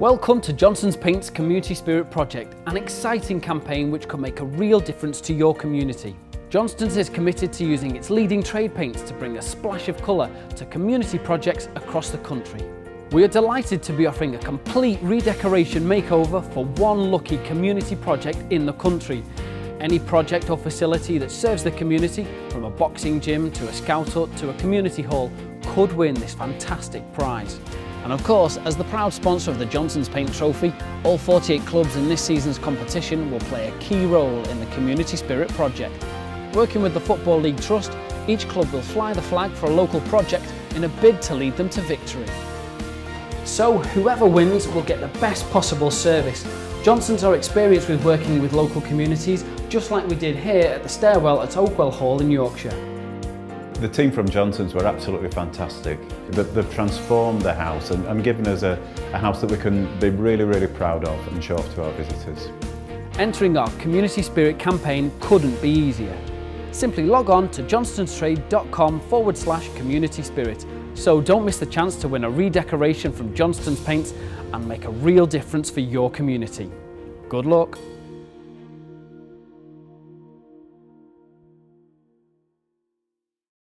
Welcome to Johnstone's Paints Community Spirit Project, an exciting campaign which could make a real difference to your community. Johnstone's is committed to using its leading trade paints to bring a splash of colour to community projects across the country. We are delighted to be offering a complete redecoration makeover for one lucky community project in the country. Any project or facility that serves the community, from a boxing gym to a scout hut to a community hall, could win this fantastic prize. And of course, as the proud sponsor of the Johnstone's Paint Trophy, all 48 clubs in this season's competition will play a key role in the Community Spirit project. Working with the Football League Trust, each club will fly the flag for a local project in a bid to lead them to victory. So whoever wins will get the best possible service. Johnstone's are experienced with working with local communities, just like we did here at the stairwell at Oakwell Hall in Yorkshire. The team from Johnstone's were absolutely fantastic. They've transformed the house and, given us a, a house that we can be really, really proud of and show off to our visitors. Entering our Community Spirit campaign couldn't be easier. Simply log on to johnstonestrade.com forward slash community spirit. So don't miss the chance to win a redecoration from Johnstone's Paints and make a real difference for your community. Good luck.